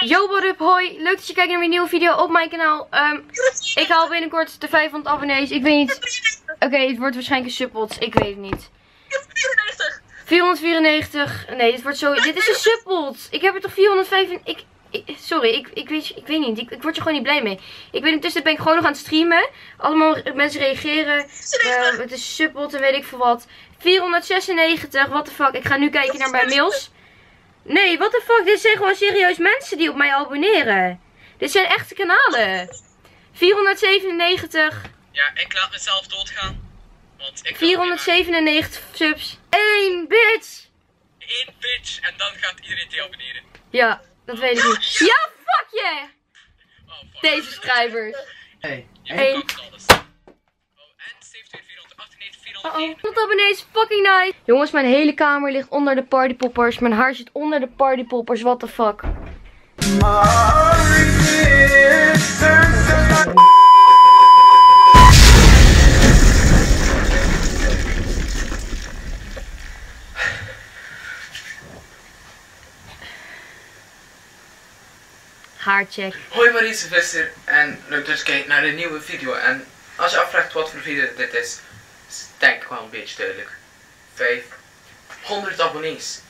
Yo what hoi, leuk dat je kijkt naar een nieuwe video op mijn kanaal. Ehm, ik haal binnenkort de 500 abonnees, ik weet niet. Oké, het wordt waarschijnlijk een ik weet het niet. 494, nee dit wordt zo, dit is een subbot. Ik heb er toch 405, ik, ik- sorry, ik, ik, weet, ik weet niet, ik, word er gewoon niet blij mee. Ik ben intussen ben ik gewoon nog aan het streamen. Allemaal mensen reageren, Ehm, het is subbot en weet ik veel wat. 496, what the fuck, ik ga nu kijken naar mijn mails. Nee, what the fuck, dit zijn gewoon serieus mensen die op mij abonneren. Dit zijn echte kanalen. 497, Ja, ik laat mezelf doodgaan. Want ik wil 497 subs. 1 bitch! één bitch en dan gaat iedereen te abonneren. Ja, dat weet ik niet. Ja, fuck je! Oh, fuck. Deze schrijvers. Hey. Hey. 72498, 400. Uh-oh. 100 abonnees, fucking nice. Jongens, mijn hele kamer ligt onder de partypoppers. Mijn haar zit onder de partypoppers, what the fuck. Haarcheck. Hoi Maurice Visser en leuk dat je kijkt naar een nieuwe video. En als je afvraagt wat voor video dit is denk wel een beetje duidelijk. 500 abonnees.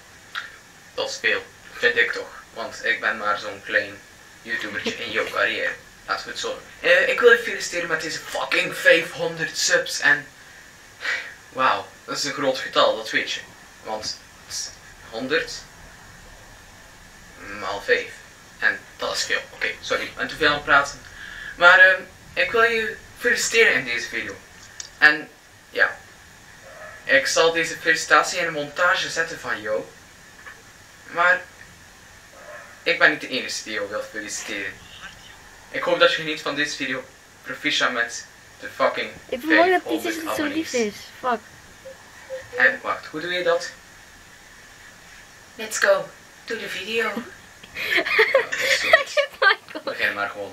Dat is veel, vind ik toch. Want ik ben maar zo'n klein YouTubertje in jouw carrière. Laten we het zo. Eh, ik wil je feliciteren met deze fucking 500 subs en... Wauw, dat is een groot getal, dat weet je. Want 100 maal 5. En dat is veel. Oké, sorry, ik ben te veel aan het praten. Maar ehm, ik wil je feliciteren in deze video. En ja, ik zal deze felicitatie in een montage zetten van jou. Maar ik ben niet de enige die jou wil feliciteren. Ik hoop dat je geniet van deze video. Proficiat met de fucking Ik vind mooi dat 500 Pieter het zo lief abonnees. is. Fuck. En wacht, hoe doe je dat? Let's go. Doe de video. Ja. Begin maar gewoon.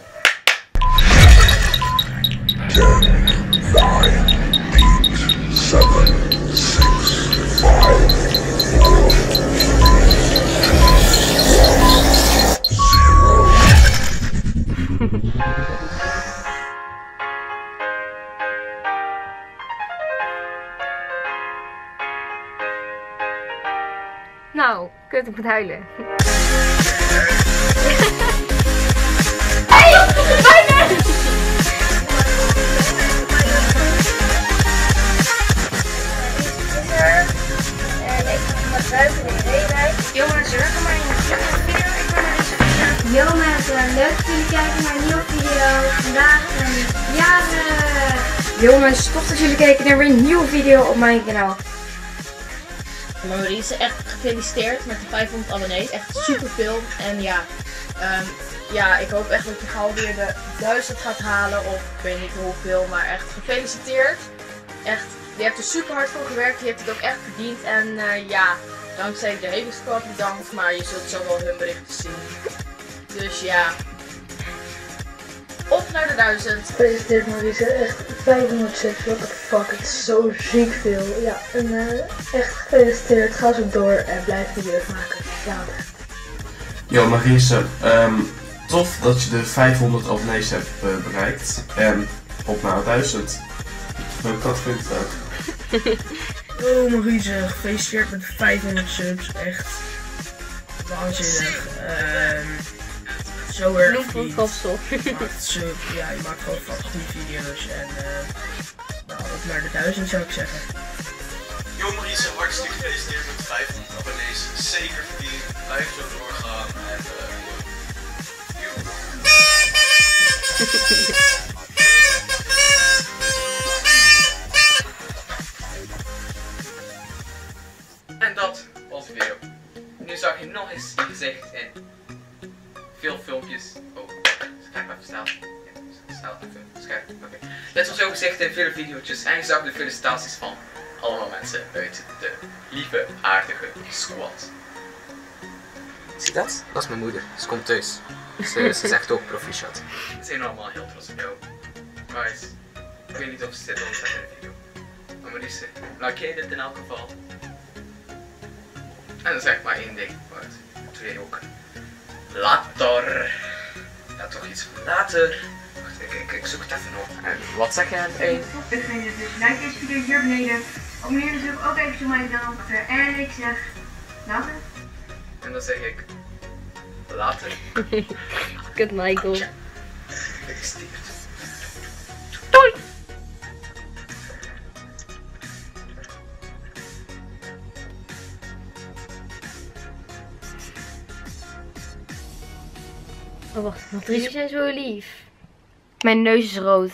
Nou, kut, ik moet huilen. En ik ga met buiten in Reewijk. Jongens, welkom bij een nieuwe video. Ik ben video. Yo mensen, leuk dat jullie kijken naar een nieuwe video. Vandaag ben ik jarig. Jongens, tof dat jullie kijken naar weer een nieuwe video op mijn kanaal. Maurice, echt gefeliciteerd met de 500 abonnees. Echt superveel. En ja, ehm, ja, ik hoop echt dat je gauw weer de 1000 gaat halen. Of ik weet niet hoeveel, maar echt gefeliciteerd. Echt, je hebt er super hard voor gewerkt. Je hebt het ook echt verdiend. En eh, ja, dankzij de hele squad bedankt. Maar je zult zo wel hun berichten zien. Dus ja, op naar de 1000. Gefeliciteerd Maurice, echt 500 subs, what the fuck, het is zo ziek veel. Ja, en eh, echt gefeliciteerd, ga zo door en blijf video's maken. Ja, Yo Marise, ehm, tof dat je de 500 abonnees hebt eh, bereikt. En op naar 1000. Leuk dat vindt het ook. Oh Maurice, gefeliciteerd met 500 subs. Echt waanzinnig. Ehm zo erg sub, ja, je maakt gewoon fucking goede video's. En eh nou, op naar de 1000 zou ik zeggen. Yo Maurice, hartstikke gefeliciteerd met 500 abonnees. Zeker verdiend. Blijf zo even scherp. Oké. Dit was jouw gezicht in vele video's en je zag de felicitaties van allemaal mensen uit de lieve, aardige squad. Zie je dat? Dat is mijn moeder. Ze komt thuis. Ze, ze zegt ook proficiat. Ze zijn allemaal heel trots op jou. Guys, ik weet niet of ze dit ontzettend in de video. Maar Maurice, like jij dit in elk geval? En dan zeg maar één ding, maar twee ook. Later! Alsjeblieft, later. Wacht, ik, ik, ik zoek het even op. En wat zeg je aan het eind? Degene dus like deze video hier beneden. Abonneer natuurlijk ook even op mijn kanaal. En ik zeg later. En dan zeg ik later. Kut Michael. Doei! Oh wacht, wat Jullie zijn zo lief. Mijn neus is rood.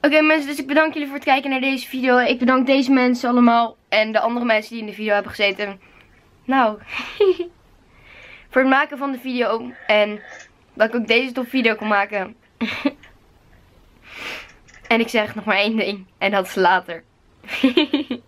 Oké mensen, dus ik bedank jullie voor het kijken naar deze video. Ik bedank deze mensen allemaal en de andere mensen die in de video hebben gezeten. Nou, voor het maken van de video en dat ik ook deze top video kon maken. en ik zeg nog maar één ding en dat is later.